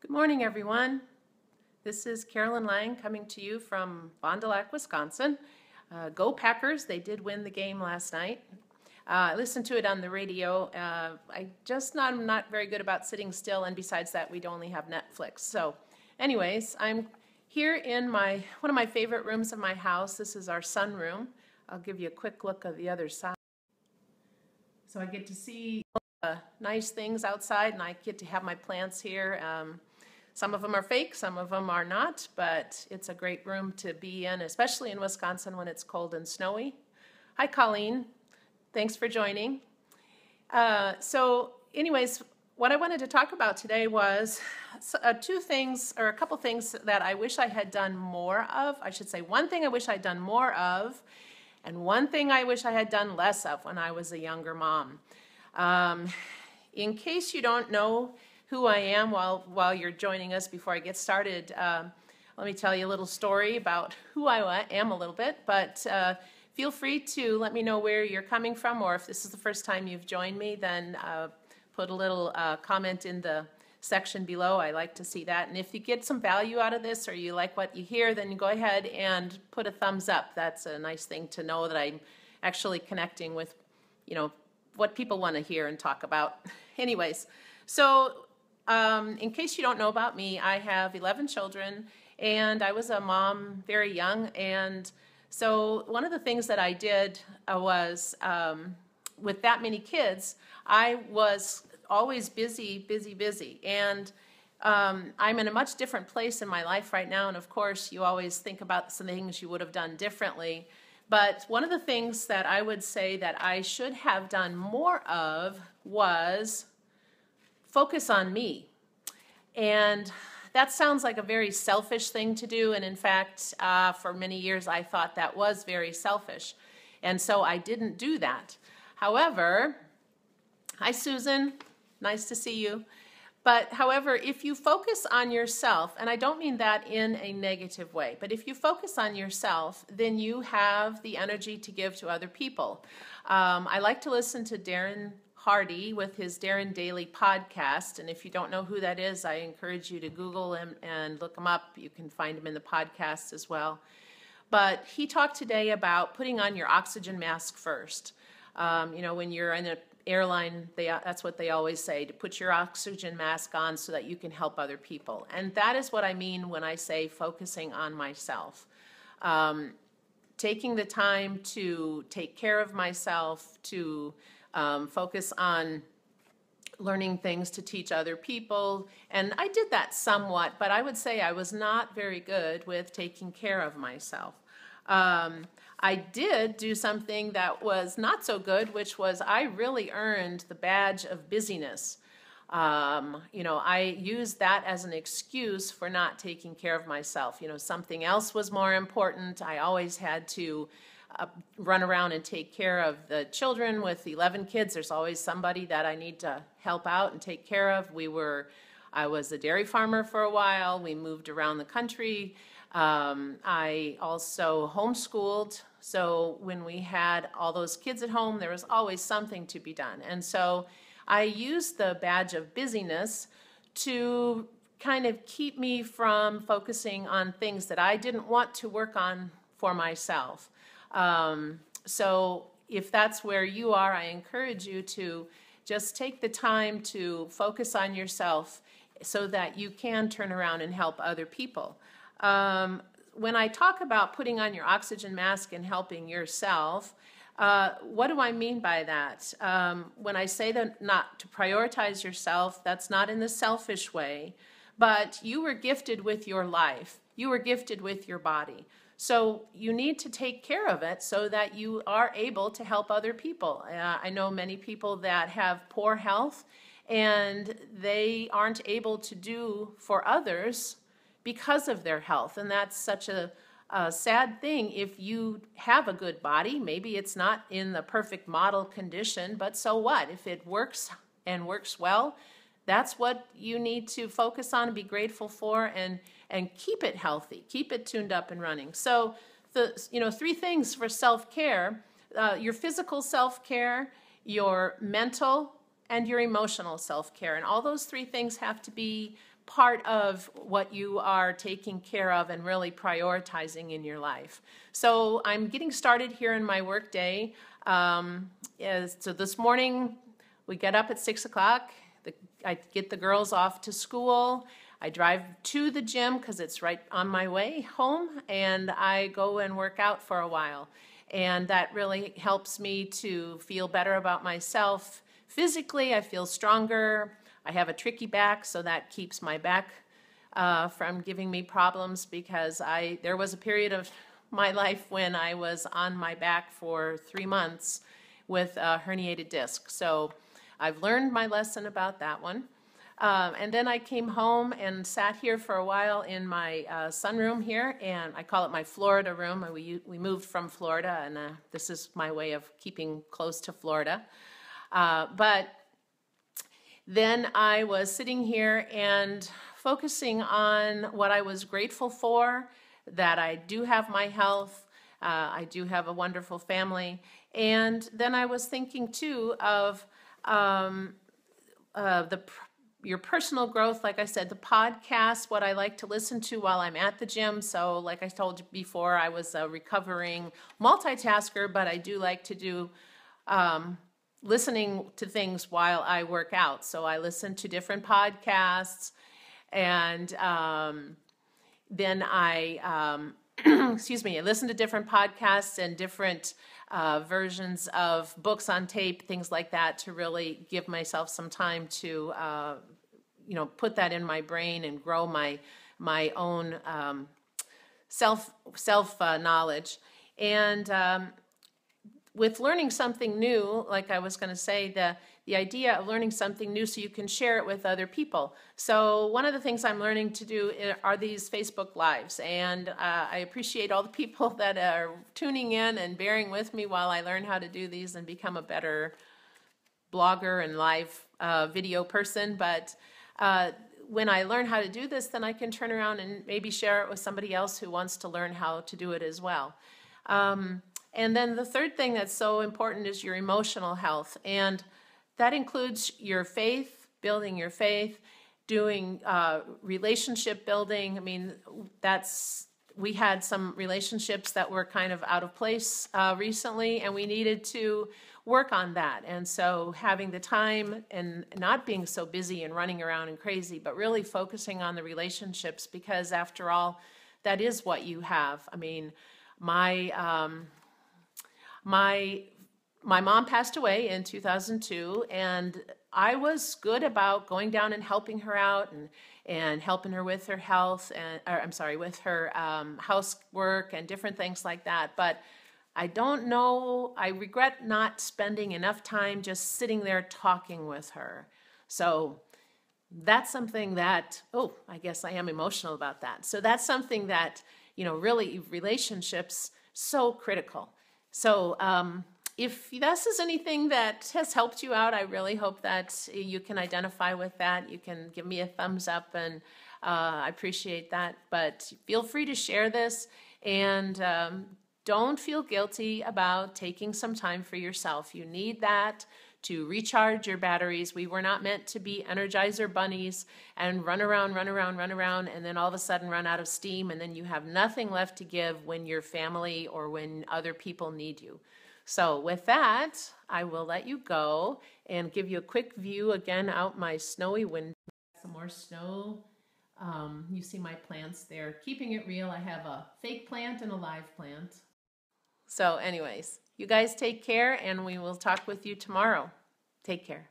Good morning, everyone. This is Carolyn Lange coming to you from Fond du Lac, Wisconsin. Uh, go Packers! They did win the game last night. Uh, I listened to it on the radio. Uh, I just not I'm not very good about sitting still, and besides that, we'd only have Netflix. So, anyways, I'm here in my one of my favorite rooms of my house. This is our sunroom. I'll give you a quick look of the other side. So I get to see uh, nice things outside, and I get to have my plants here. Um, some of them are fake, some of them are not, but it's a great room to be in, especially in Wisconsin when it's cold and snowy. Hi, Colleen. Thanks for joining. Uh, so, anyways, what I wanted to talk about today was uh, two things, or a couple things that I wish I had done more of. I should say one thing I wish I'd done more of, and one thing I wish I had done less of when I was a younger mom. Um, in case you don't know who I am while, while you're joining us before I get started, um, let me tell you a little story about who I am a little bit. But uh, feel free to let me know where you're coming from, or if this is the first time you've joined me, then uh, put a little uh, comment in the section below. I like to see that. And if you get some value out of this or you like what you hear, then go ahead and put a thumbs up. That's a nice thing to know that I'm actually connecting with, you know, what people want to hear and talk about. Anyways, so um, in case you don't know about me, I have 11 children and I was a mom very young. And so one of the things that I did uh, was um, with that many kids, I was always busy, busy, busy. And um, I'm in a much different place in my life right now. And of course, you always think about some things you would have done differently. But one of the things that I would say that I should have done more of was focus on me. And that sounds like a very selfish thing to do. And in fact, uh, for many years, I thought that was very selfish. And so I didn't do that. However, hi, Susan. Nice to see you. But however, if you focus on yourself, and I don't mean that in a negative way, but if you focus on yourself, then you have the energy to give to other people. Um, I like to listen to Darren Hardy with his Darren Daily podcast. And if you don't know who that is, I encourage you to Google him and look him up. You can find him in the podcast as well. But he talked today about putting on your oxygen mask first. Um, you know, when you're in an airline, they, that's what they always say to put your oxygen mask on so that you can help other people. And that is what I mean when I say focusing on myself. Um, taking the time to take care of myself, to um, focus on learning things to teach other people. And I did that somewhat, but I would say I was not very good with taking care of myself. Um, I did do something that was not so good, which was I really earned the badge of busyness. Um, you know, I used that as an excuse for not taking care of myself. You know, something else was more important. I always had to uh, run around and take care of the children with 11 kids. There's always somebody that I need to help out and take care of. We were, I was a dairy farmer for a while. We moved around the country. Um, I also homeschooled, so when we had all those kids at home, there was always something to be done. And so I used the badge of busyness to kind of keep me from focusing on things that I didn't want to work on for myself. Um, so if that's where you are, I encourage you to just take the time to focus on yourself so that you can turn around and help other people. Um, when I talk about putting on your oxygen mask and helping yourself, uh, what do I mean by that? Um, when I say that not to prioritize yourself, that's not in the selfish way, but you were gifted with your life. You were gifted with your body. So you need to take care of it so that you are able to help other people. Uh, I know many people that have poor health and they aren't able to do for others because of their health. And that's such a, a sad thing. If you have a good body, maybe it's not in the perfect model condition, but so what? If it works and works well, that's what you need to focus on and be grateful for and, and keep it healthy, keep it tuned up and running. So, the, you know, three things for self care uh, your physical self care, your mental and your emotional self care. And all those three things have to be part of what you are taking care of and really prioritizing in your life. So I'm getting started here in my workday. Um, so this morning we get up at six o'clock. I get the girls off to school. I drive to the gym because it's right on my way home, and I go and work out for a while. And that really helps me to feel better about myself. Physically, I feel stronger. I have a tricky back, so that keeps my back uh, from giving me problems because I there was a period of my life when I was on my back for three months with a herniated disc. So I've learned my lesson about that one. Um, and then I came home and sat here for a while in my uh, sunroom here, and I call it my Florida room. We, we moved from Florida, and uh, this is my way of keeping close to Florida. Uh, but then I was sitting here and focusing on what I was grateful for that I do have my health, uh, I do have a wonderful family. And then I was thinking too of um, uh, the your personal growth, like I said, the podcast, what I like to listen to while I'm at the gym. So, like I told you before, I was a recovering multitasker, but I do like to do um, listening to things while I work out. So, I listen to different podcasts, and um, then I, um, excuse me, I listen to different podcasts and different uh, versions of books on tape, things like that, to really give myself some time to, uh, you know, put that in my brain and grow my my own um, self self uh, knowledge. And um, with learning something new, like I was going to say, the the idea of learning something new so you can share it with other people. So, one of the things I'm learning to do are these Facebook Lives, and uh, I appreciate all the people that are tuning in and bearing with me while I learn how to do these and become a better blogger and live uh, video person. But uh, when I learn how to do this, then I can turn around and maybe share it with somebody else who wants to learn how to do it as well. Um, and then the third thing that's so important is your emotional health. And that includes your faith, building your faith, doing uh, relationship building. I mean, that's we had some relationships that were kind of out of place uh, recently, and we needed to work on that. And so, having the time and not being so busy and running around and crazy, but really focusing on the relationships because, after all, that is what you have. I mean, my um, my my mom passed away in 2002 and i was good about going down and helping her out and, and helping her with her health and or, i'm sorry with her um, housework and different things like that. But i don't know i regret not spending enough time just sitting there talking with her. So that's something that oh i guess i am emotional about that. So that's something that you know really relationships so critical. So um, if this is anything that has helped you out, I really hope that you can identify with that. You can give me a thumbs up, and uh, I appreciate that. But feel free to share this and um, don't feel guilty about taking some time for yourself. You need that to recharge your batteries. We were not meant to be energizer bunnies and run around, run around, run around, and then all of a sudden run out of steam, and then you have nothing left to give when your family or when other people need you. So with that, I will let you go and give you a quick view again out my snowy window. Some more snow. Um, you see my plants there. Keeping it real, I have a fake plant and a live plant. So anyways, you guys take care and we will talk with you tomorrow. Take care.